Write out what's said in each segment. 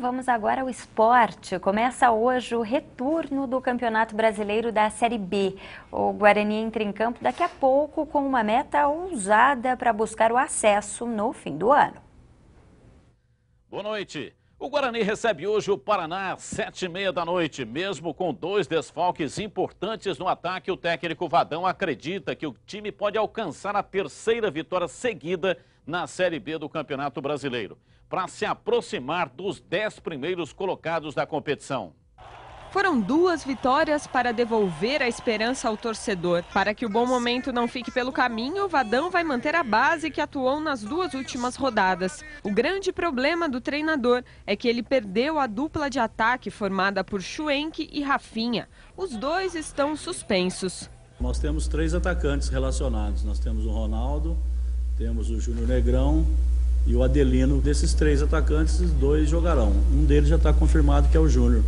vamos agora ao esporte. Começa hoje o retorno do Campeonato Brasileiro da Série B. O Guarani entra em campo daqui a pouco com uma meta ousada para buscar o acesso no fim do ano. Boa noite. O Guarani recebe hoje o Paraná às sete e meia da noite. Mesmo com dois desfalques importantes no ataque, o técnico Vadão acredita que o time pode alcançar a terceira vitória seguida na Série B do Campeonato Brasileiro, para se aproximar dos dez primeiros colocados da competição. Foram duas vitórias para devolver a esperança ao torcedor. Para que o bom momento não fique pelo caminho, o Vadão vai manter a base que atuou nas duas últimas rodadas. O grande problema do treinador é que ele perdeu a dupla de ataque formada por Schwenk e Rafinha. Os dois estão suspensos. Nós temos três atacantes relacionados. Nós temos o Ronaldo, temos o Júnior Negrão e o Adelino. Desses três atacantes, dois jogarão. Um deles já está confirmado que é o Júnior.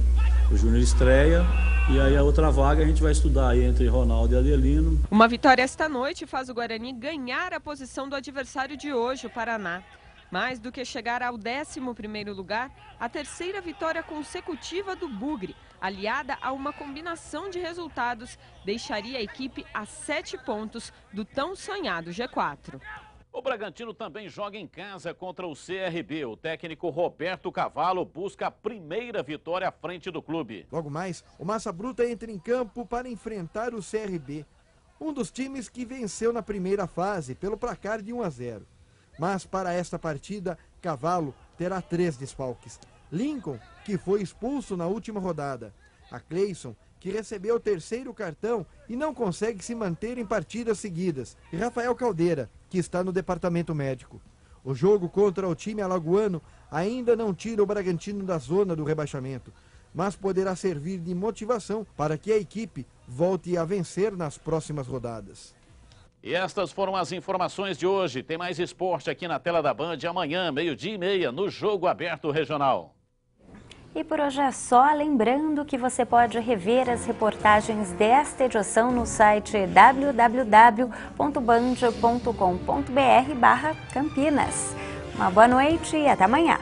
O Júnior estreia e aí a outra vaga a gente vai estudar aí entre Ronaldo e Adelino. Uma vitória esta noite faz o Guarani ganhar a posição do adversário de hoje, o Paraná. Mais do que chegar ao 11º lugar, a terceira vitória consecutiva do Bugre, aliada a uma combinação de resultados, deixaria a equipe a sete pontos do tão sonhado G4. O Bragantino também joga em casa contra o CRB. O técnico Roberto Cavalo busca a primeira vitória à frente do clube. Logo mais, o Massa Bruta entra em campo para enfrentar o CRB, um dos times que venceu na primeira fase pelo placar de 1 a 0. Mas para esta partida, Cavalo terá três desfalques. Lincoln, que foi expulso na última rodada. A Cleison, que recebeu o terceiro cartão e não consegue se manter em partidas seguidas. E Rafael Caldeira, que está no departamento médico. O jogo contra o time alagoano ainda não tira o Bragantino da zona do rebaixamento, mas poderá servir de motivação para que a equipe volte a vencer nas próximas rodadas. E estas foram as informações de hoje. Tem mais esporte aqui na tela da Band amanhã, meio-dia e meia, no Jogo Aberto Regional. E por hoje é só, lembrando que você pode rever as reportagens desta edição no site www.band.com.br barra Campinas. Uma boa noite e até amanhã.